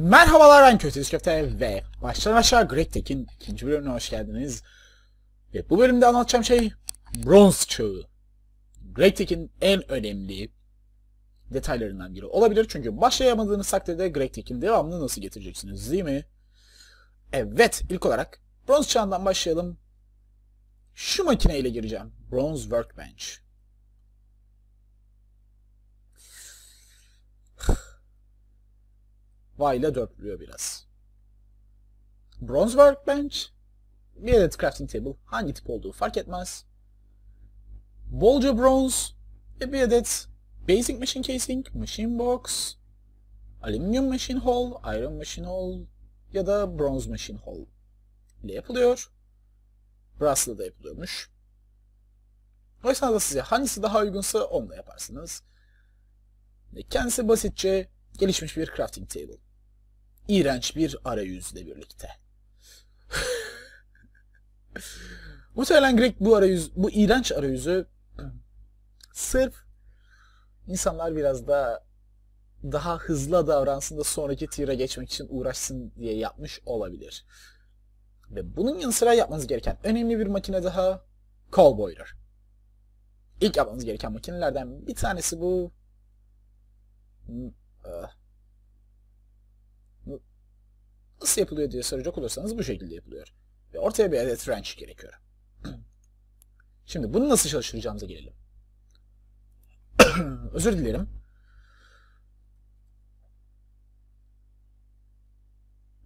Merhabalar ben Kötü Köfte ve baştan aşağı Greg Tech'in ikinci bölümüne hoş geldiniz. Ve bu bölümde anlatacağım şey Bronz Çağı. Greg Tech'in en önemli detaylarından biri olabilir. Çünkü başlayamadığınız takdirde Greg Tech'in devamını nasıl getireceksiniz değil mi? Evet ilk olarak Bronz Çağı'ndan başlayalım. Şu makineyle gireceğim. Bronze Workbench. Y ile dörtlüyor biraz. Bronze Workbench, bir adet crafting table, hangi tip olduğu fark etmez. Bolca bronze ve bir adet basic machine casing, machine box, aluminium machine hole, iron machine hole ya da bronze machine hole ile yapılıyor. Brass'la da yapılıyormuş. O da size hangisi daha uygunsa onunla yaparsınız. Kendisi basitçe gelişmiş bir crafting table iğrenç bir arayüzle birlikte. Muhtemelen Greg bu arayüz, bu iğrenç arayüzü sırf insanlar biraz da daha hızlı davransın da sonraki tier'e geçmek için uğraşsın diye yapmış olabilir. Ve bunun yanı sıra yapmanız gereken önemli bir makine daha Call Boiler. İlk yapmanız gereken makinelerden bir tanesi bu hmm, ah, Nasıl yapılıyor diye soracak olursanız bu şekilde yapılıyor. Ve ortaya bir adet wrench gerekiyor. Şimdi bunu nasıl çalıştıracağımıza gelelim. Özür dilerim.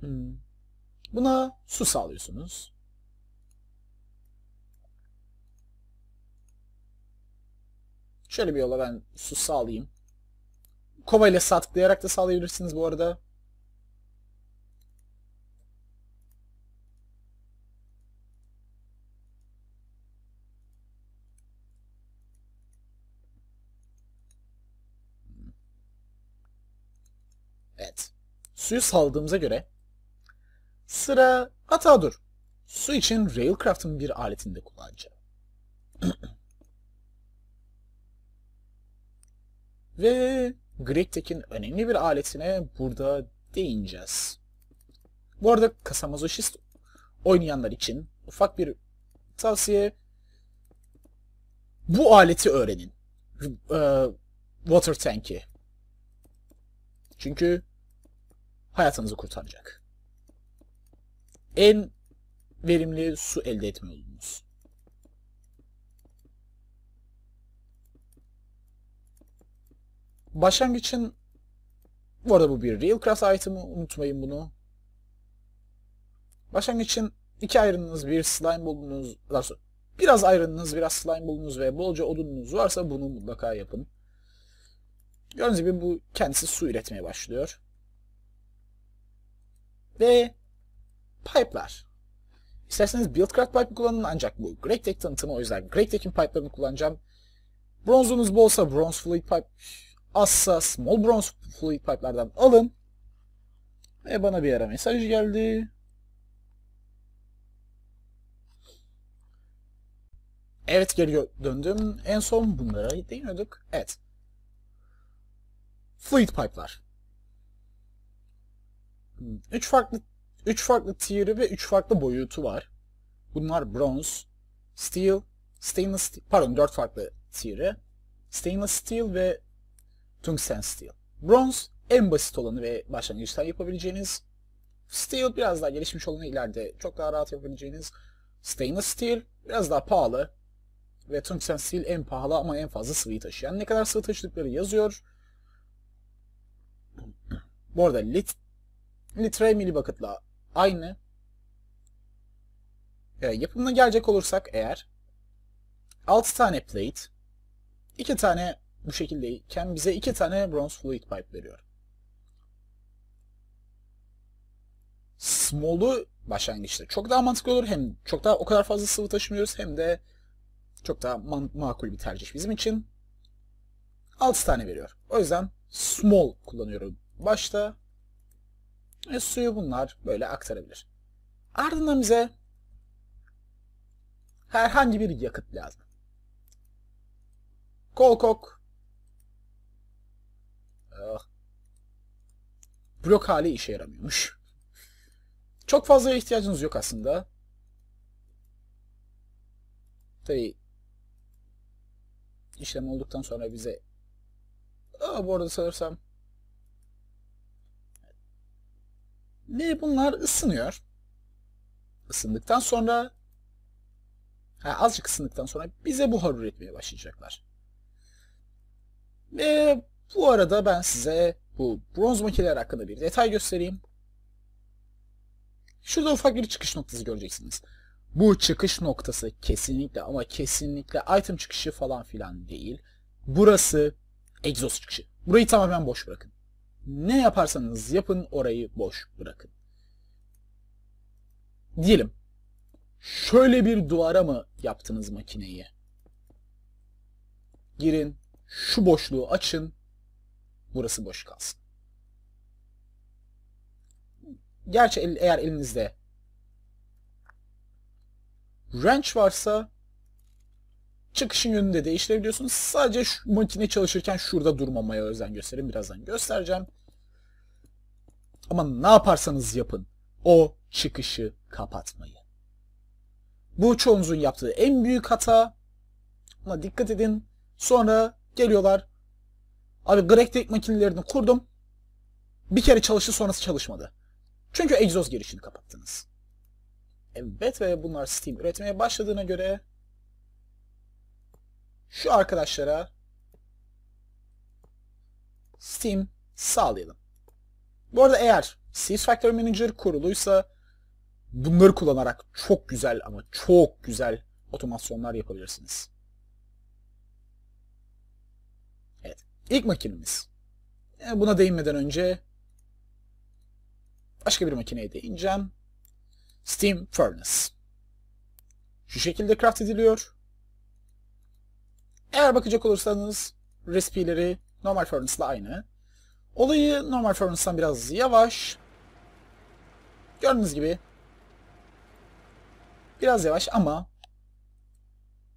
Hmm. Buna su sağlıyorsunuz. Şöyle bir yola ben su sağlayayım. Kova ile sağ tıklayarak da sağlayabilirsiniz bu arada. Evet. Suyu saldığımıza göre sıra hata dur. Su için Railcraft'ın bir aletini de kullanacağım. Ve GregTech'in önemli bir aletine burada değineceğiz. Bu arada Kasamazoşist oynayanlar için ufak bir tavsiye bu aleti öğrenin. Ee, water tank'i. Çünkü hayatınızı kurtaracak. En verimli su elde etme yolunuz. Başlangıç için bu arada bu bir Realcraft item'ı unutmayın bunu. Başlangıç için iki ayrınız, bir slime buldunuz, biraz ayrınız, biraz slime buldunuz ve bolca odununuz varsa bunu mutlaka yapın. Gördüğünüz gibi bu kendisi su üretmeye başlıyor. Ve pipe'lar. İsterseniz BuildCraft pipe kullanın ancak bu GregTech tanıtımı o yüzden GregTech'in pipe'larını kullanacağım. Bronzunuz bolsa bronze fluid pipe, azsa small bronze fluid pipe'lardan alın. Ve bana bir ara mesaj geldi. Evet geri döndüm. En son bunlara değiniyorduk. Evet. Fluid pipe'lar. Üç farklı üç farklı tier'i ve üç farklı boyutu var. Bunlar bronze, steel, stainless steel, pardon dört farklı tier'i. Stainless steel ve tungsten steel. Bronze en basit olanı ve başlangıçta yapabileceğiniz. Steel biraz daha gelişmiş olanı ileride çok daha rahat yapabileceğiniz. Stainless steel biraz daha pahalı. Ve tungsten steel en pahalı ama en fazla sıvıyı taşıyan. Ne kadar sıvı taşıdıkları yazıyor. Bu arada lit, litre milibakıtla aynı. E, yapımına gelecek olursak eğer 6 tane plate 2 tane bu şekildeyken bize 2 tane bronze fluid pipe veriyor. Small'u başlangıçta çok daha mantıklı olur. Hem çok daha o kadar fazla sıvı taşımıyoruz hem de çok daha makul bir tercih bizim için. 6 tane veriyor. O yüzden small kullanıyorum başta ve suyu bunlar böyle aktarabilir. Ardından bize herhangi bir yakıt lazım. Kolkok oh. blok hali işe yaramıyormuş. Çok fazla ihtiyacınız yok aslında. Tabi işlem olduktan sonra bize Aa, bu arada sanırsam ve bunlar ısınıyor. Isındıktan sonra ha, azıcık ısındıktan sonra bize buhar üretmeye başlayacaklar. Ve bu arada ben size bu bronz makineler hakkında bir detay göstereyim. Şurada ufak bir çıkış noktası göreceksiniz. Bu çıkış noktası kesinlikle ama kesinlikle item çıkışı falan filan değil. Burası egzoz çıkışı. Burayı tamamen boş bırakın. Ne yaparsanız yapın orayı boş bırakın. Diyelim. Şöyle bir duvara mı yaptınız makineyi? Girin. Şu boşluğu açın. Burası boş kalsın. Gerçi eğer elinizde wrench varsa çıkışın yönünü de değiştirebiliyorsunuz. Sadece şu makine çalışırken şurada durmamaya özen gösterin. Birazdan göstereceğim. Ama ne yaparsanız yapın. O çıkışı kapatmayı. Bu çoğunuzun yaptığı en büyük hata. Ama dikkat edin. Sonra geliyorlar. Abi Greg makinelerini kurdum. Bir kere çalıştı sonrası çalışmadı. Çünkü egzoz girişini kapattınız. Evet ve bunlar Steam üretmeye başladığına göre şu arkadaşlara Steam sağlayalım. Bu arada eğer Sys Factory Manager kuruluysa bunları kullanarak çok güzel ama çok güzel otomasyonlar yapabilirsiniz. Evet. İlk makinemiz. Buna değinmeden önce başka bir makineye değineceğim. Steam Furnace. Şu şekilde craft ediliyor. Eğer bakacak olursanız recipe'leri normal furnace ile aynı. Olayı normal furnace'dan biraz yavaş. Gördüğünüz gibi biraz yavaş ama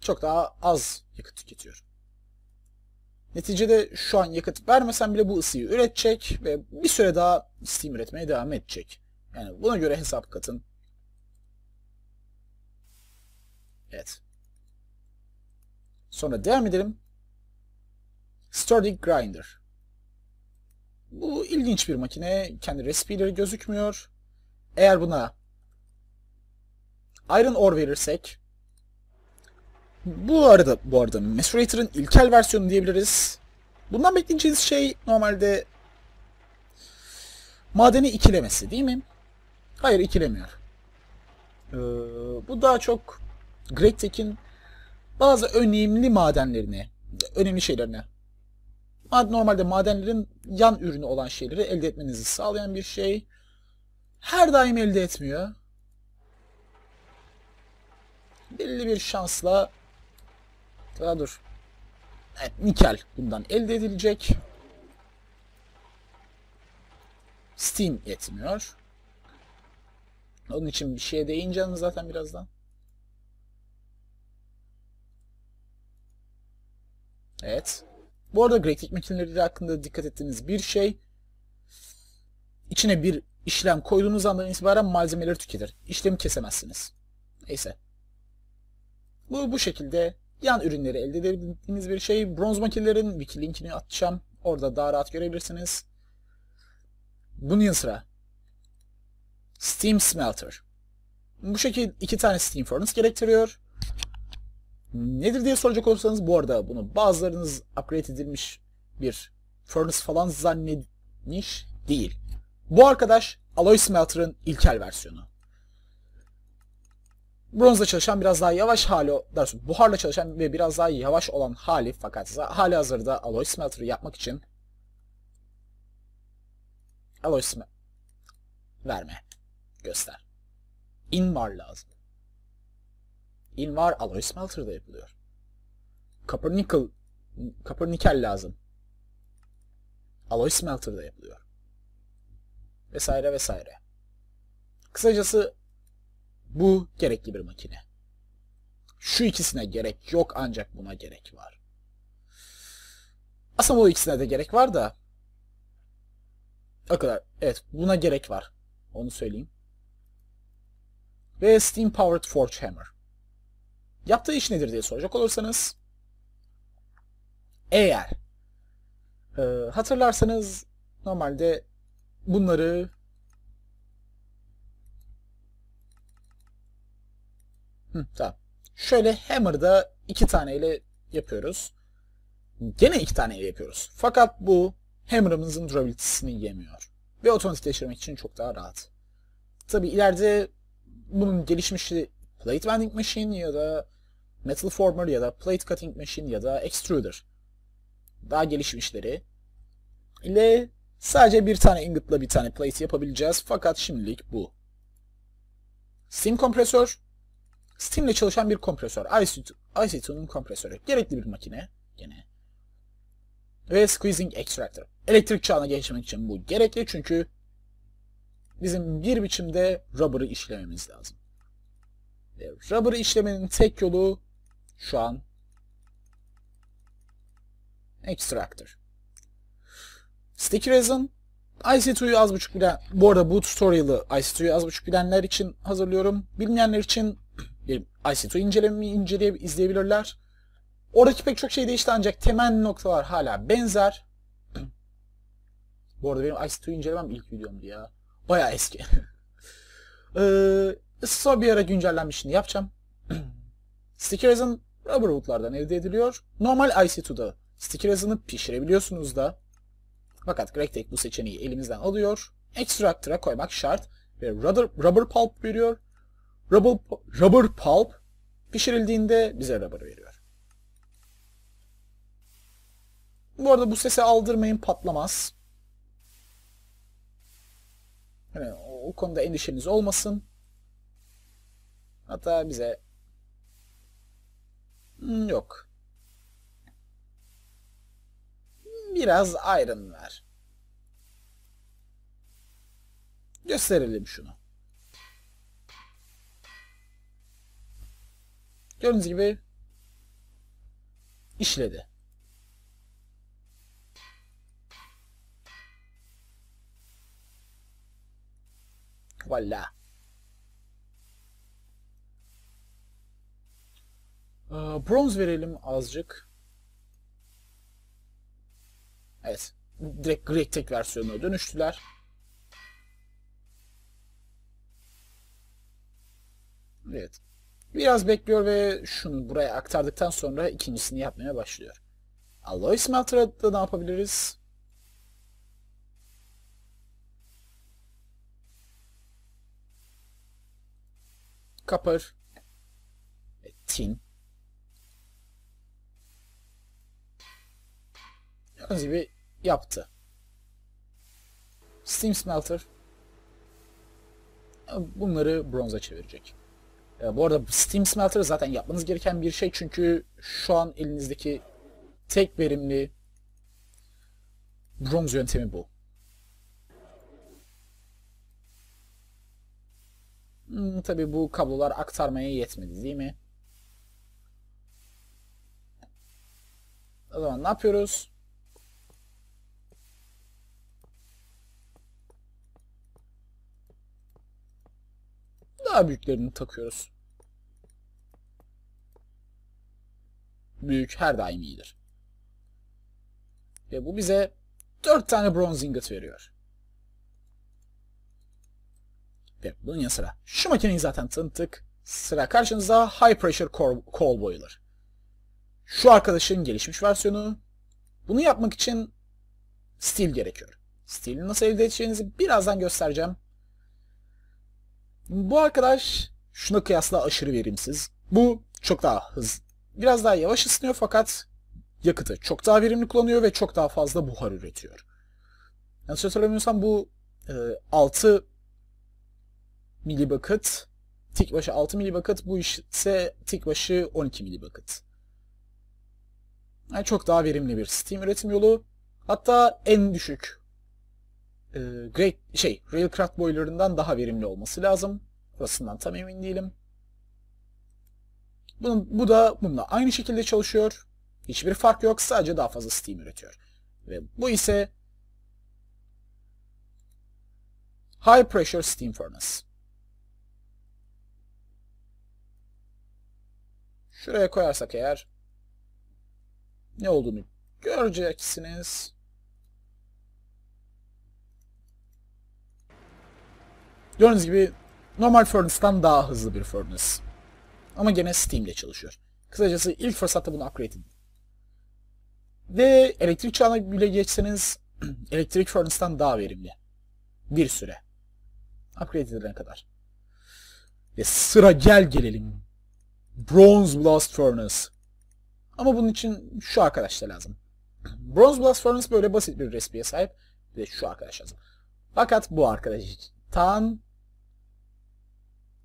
çok daha az yakıt tüketiyor. Neticede şu an yakıt vermesen bile bu ısıyı üretecek ve bir süre daha Steam üretmeye devam edecek. Yani buna göre hesap katın. Evet. Sonra devam edelim. Sturdy Grinder. Bu ilginç bir makine. Kendi recipe'leri gözükmüyor. Eğer buna Iron Ore verirsek bu arada bu arada Macerator'ın ilkel versiyonu diyebiliriz. Bundan bekleyeceğiniz şey normalde madeni ikilemesi değil mi? Hayır ikilemiyor. Ee, bu daha çok GreatTech'in bazı önemli madenlerini, önemli şeylerini, normalde madenlerin yan ürünü olan şeyleri elde etmenizi sağlayan bir şey. Her daim elde etmiyor. Belli bir şansla daha dur. Evet, nikel bundan elde edilecek. Steam yetmiyor. Onun için bir şeye değineceğim zaten birazdan. Evet. Bu arada grafik makineleri hakkında dikkat ettiğiniz bir şey içine bir işlem koyduğunuz andan itibaren malzemeleri tüketir. İşlemi kesemezsiniz. Neyse. Bu bu şekilde yan ürünleri elde edebildiğiniz bir şey. Bronz makinelerin wiki linkini atacağım. Orada daha rahat görebilirsiniz. Bunun yanı sıra Steam Smelter. Bu şekilde iki tane Steam Furnace gerektiriyor. Nedir diye soracak olursanız bu arada bunu bazılarınız upgrade edilmiş bir furnace falan zannetmiş değil. Bu arkadaş Alloy Smelter'ın ilkel versiyonu. Bronzla çalışan biraz daha yavaş hali, dersin buharla çalışan ve biraz daha yavaş olan hali fakat hali hazırda Alloy Smelter'ı yapmak için Alloy Smelter verme. Göster. Invar lazım. Invar alloy smelter'da yapılıyor. Copper nickel, copper nikel lazım. Alloy smelter'da yapılıyor. Vesaire vesaire. Kısacası bu gerekli bir makine. Şu ikisine gerek yok ancak buna gerek var. Aslında bu ikisine de gerek var da O kadar. Evet buna gerek var. Onu söyleyeyim. Ve Steam Powered Forge Hammer. Yaptığı iş nedir diye soracak olursanız eğer e, hatırlarsanız normalde bunları Hı, tamam. Şöyle Hammer'da iki taneyle yapıyoruz. Gene iki taneyle yapıyoruz. Fakat bu Hammer'ımızın durabilitesini yemiyor. Ve otomatikleştirmek için çok daha rahat. Tabi ileride bunun gelişmişi Plate Bending Machine ya da Metal Former ya da Plate Cutting Machine ya da Extruder. Daha gelişmişleri ile sadece bir tane ingot'la bir tane plate yapabileceğiz. Fakat şimdilik bu. Steam kompresör Steam ile çalışan bir kompresör. IC2'nun kompresörü. Gerekli bir makine. Gene. Ve Squeezing Extractor. Elektrik çağına geçmek için bu gerekli çünkü bizim bir biçimde rubber'ı işlememiz lazım. Ve rubber'ı işlemenin tek yolu şu an Extractor. Sticky Resin IC2'yu az buçuk bilen, bu arada bu tutorial'ı IC2'yu az buçuk bilenler için hazırlıyorum. Bilmeyenler için bir IC2 incelememi inceleyip izleyebilirler. Oradaki pek çok şey değişti ancak temel noktalar hala benzer. bu arada benim IC2 incelemem ilk videomdu ya. Baya eski. ee, sonra bir ara güncellenmişini yapacağım. Sticky resin rubber woodlardan elde ediliyor. Normal IC2'da sticky resin'i pişirebiliyorsunuz da. Fakat GregTech bu seçeneği elimizden alıyor. Extractor'a koymak şart ve rubber, rubber pulp veriyor. Rubber, rubber pulp pişirildiğinde bize rubber veriyor. Bu arada bu sesi aldırmayın patlamaz. Yani o konuda endişeniz olmasın. Hatta bize hmm, yok. Biraz iron ver. Gösterelim şunu. Gördüğünüz gibi işledi. Valla. Bronz verelim azıcık. Evet. Direkt Greg Tech versiyonuna dönüştüler. Evet. Biraz bekliyor ve şunu buraya aktardıktan sonra ikincisini yapmaya başlıyor. Alloy Smelter'da da ne yapabiliriz? Copper tin. Gibi yaptı. Steam Smelter bunları bronza çevirecek. E, bu arada Steam Smelter zaten yapmanız gereken bir şey çünkü şu an elinizdeki tek verimli bronz yöntemi bu. Hmm, tabi bu kablolar aktarmaya yetmedi değil mi? O zaman ne yapıyoruz? Daha büyüklerini takıyoruz. Büyük her daim iyidir. Ve bu bize 4 tane bronze ingot veriyor. Ve bunun yanı sıra şu makineyi zaten tanıttık. Sıra karşınızda High Pressure Coal Boiler. Şu arkadaşın gelişmiş versiyonu. Bunu yapmak için steel gerekiyor. Steel'i nasıl elde edeceğinizi birazdan göstereceğim. Bu arkadaş şuna kıyasla aşırı verimsiz. Bu çok daha hız. Biraz daha yavaş ısınıyor fakat yakıtı çok daha verimli kullanıyor ve çok daha fazla buhar üretiyor. Yanlış hatırlamıyorsam bu e, 6 milibakıt tik başı 6 milibakıt bu ise tik başı 12 milibakıt. Yani çok daha verimli bir Steam üretim yolu. Hatta en düşük e, Great şey Railcraft boiler'ından daha verimli olması lazım. Burasından tam emin değilim. Bunun, bu da bununla aynı şekilde çalışıyor. Hiçbir fark yok. Sadece daha fazla Steam üretiyor. Ve bu ise High Pressure Steam Furnace. Şuraya koyarsak eğer ne olduğunu göreceksiniz. Gördüğünüz gibi normal furnace'dan daha hızlı bir furnace. Ama gene Steam ile çalışıyor. Kısacası ilk fırsatta bunu upgrade edin. Ve elektrik çağına bile geçseniz elektrik furnace'dan daha verimli. Bir süre. Upgrade edilene kadar. Ve sıra gel gelelim. Bronze Blast Furnace. Ama bunun için şu arkadaş da lazım. Bronze Blast Furnace böyle basit bir resipiye sahip. Ve şu arkadaş lazım. Fakat bu arkadaş tan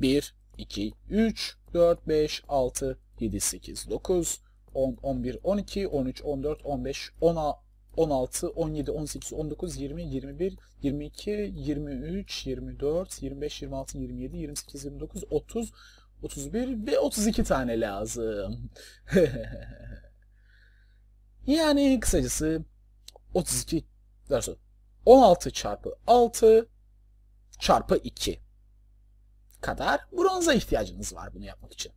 1, 2, 3, 4, 5, 6, 7, 8, 9, 10, 11, 12, 13, 14, 15, 16, 16, 17, 18, 19, 20, 21, 22, 23, 24, 25, 26, 27, 28, 29, 30, 31 ve 32 tane lazım. yani kısacası 32 dersi 16 çarpı 6 çarpı 2 kadar bronza ihtiyacınız var bunu yapmak için.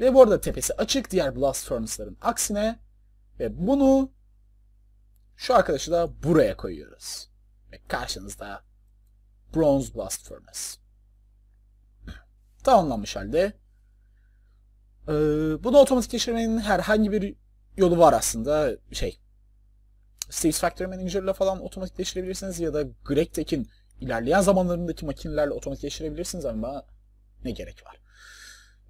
Ve bu arada tepesi açık diğer blast furnace'ların aksine ve bunu şu arkadaşı da buraya koyuyoruz. Ve karşınızda Bronze Blast Furnace. Tamamlanmış halde. Ee, bunu otomatikleştirmenin herhangi bir yolu var aslında. Şey, Steve's Factory Manager ile falan otomatikleştirebilirsiniz ya da GregTech'in ilerleyen zamanlarındaki makinelerle otomatikleştirebilirsiniz ama ne gerek var?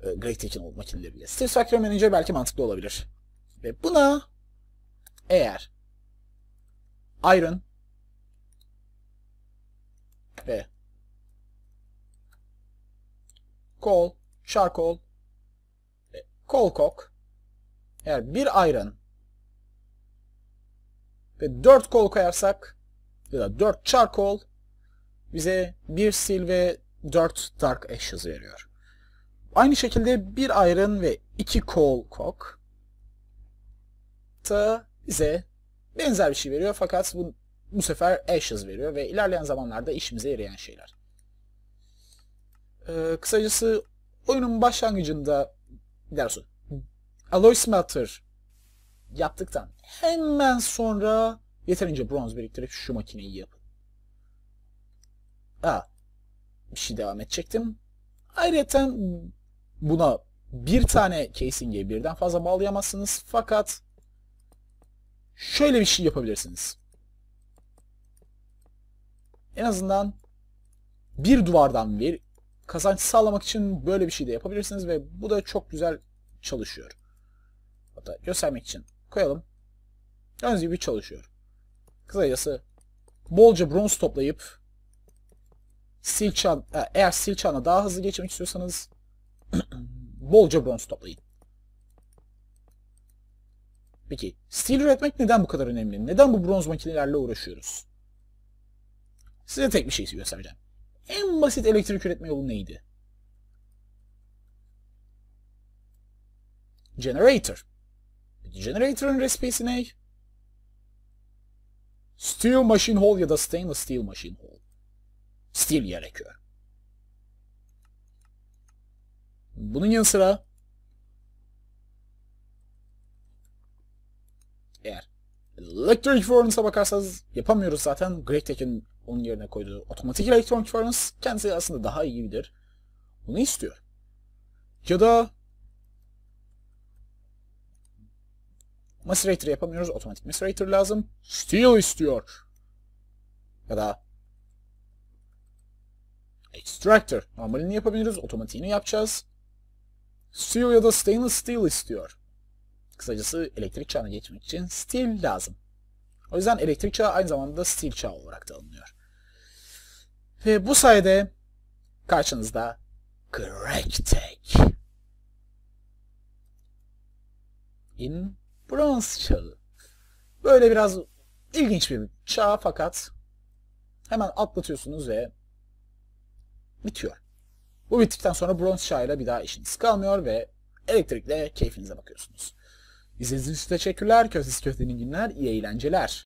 Ee, GregTech'in makineleriyle. Steve's Factory Manager belki mantıklı olabilir. Ve buna eğer Iron ve Coal, Charcoal ve Coal Coke eğer bir Iron ve 4 Coal koyarsak ya da 4 Charcoal bize 1 Steel ve 4 Dark Ashes veriyor. Aynı şekilde bir Iron ve 2 Coal Coke da bize benzer bir şey veriyor fakat bu, bu sefer Ashes veriyor ve ilerleyen zamanlarda işimize yarayan şeyler. Ee, kısacası oyunun başlangıcında dersin Alloy Smelter yaptıktan hemen sonra yeterince bronz biriktirip şu makineyi yapın. Ha, bir şey devam edecektim. Ayrıca buna bir tane casing'e birden fazla bağlayamazsınız fakat şöyle bir şey yapabilirsiniz. En azından bir duvardan bir kazanç sağlamak için böyle bir şey de yapabilirsiniz ve bu da çok güzel çalışıyor. Hatta göstermek için koyalım. Gördüğünüz gibi çalışıyor. Kısacası bolca bronz toplayıp sil çağ, e, eğer sil çağına daha hızlı geçmek istiyorsanız bolca bronz toplayın. Peki stil üretmek neden bu kadar önemli? Neden bu bronz makinelerle uğraşıyoruz? Size tek bir şey göstereceğim. En basit elektrik üretme yolu neydi? Generator. Generator'ın resipisi ne? Steel machine hole ya da stainless steel machine hole. Steel gerekiyor. Bunun yanı sıra eğer Electric Furnace'a bakarsanız yapamıyoruz zaten. GregTech'in onun yerine koyduğu otomatik Electronic Furnace kendisi aslında daha iyidir. Bunu istiyor. Ya da Macerator yapamıyoruz. Otomatik Macerator lazım. Steel istiyor. Ya da Extractor. Normalini yapabiliriz. Otomatiğini yapacağız. Steel ya da Stainless Steel istiyor. Kısacası elektrik çağına geçmek için steel lazım. O yüzden elektrik çağı aynı zamanda steel çağı olarak da alınıyor. Ve bu sayede karşınızda GregTech. In Bronze çağı. Böyle biraz ilginç bir çağ fakat hemen atlatıyorsunuz ve bitiyor. Bu bittikten sonra bronz çağıyla bir daha işiniz kalmıyor ve elektrikle keyfinize bakıyorsunuz. İzlediğiniz için teşekkürler. Köftesi köftenin günler. iyi eğlenceler.